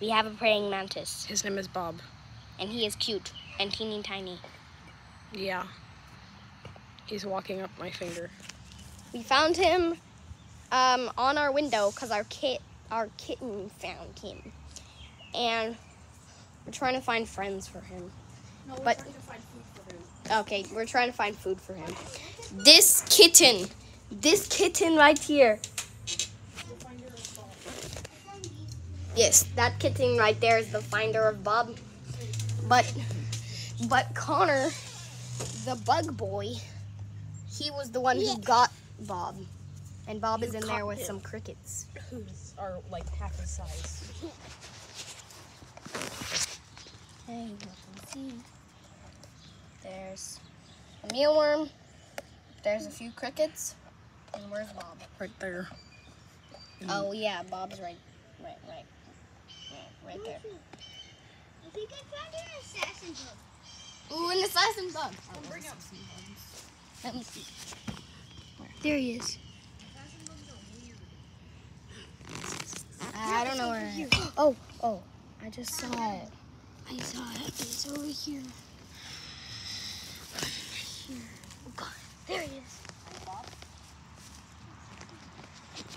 We have a praying mantis, His name is Bob. and he is cute and teeny tiny. Yeah. He's walking up my finger. We found him um, on our window because our kit, our kitten found him, and we're trying to find friends for him. No, we're But- trying Okay, we're trying to find food for him. This kitten, this kitten right here. Yes, that kitten right there is the finder of Bob. But, but Connor, the bug boy, he was the one who got Bob, and Bob is in there with him. some crickets. Who's are like half his size. Hey, you can see. There's a mealworm. There's a few crickets. And where's Bob? Right there. Oh yeah, Bob's right, right, right, right, right there. I think I found an assassin bug. Ooh, an assassin bug. Oh, oh, Let me see. There he is. I don't know where. it is. Oh, oh, I just saw it. I saw it. It's over here. Here. Oh God. There he is.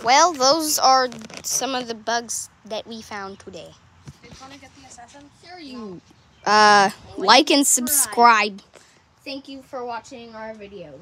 Well, those are some of the bugs that we found today. Did Connor get the assassin? There you. Uh, like and subscribe. Thank you for watching our video.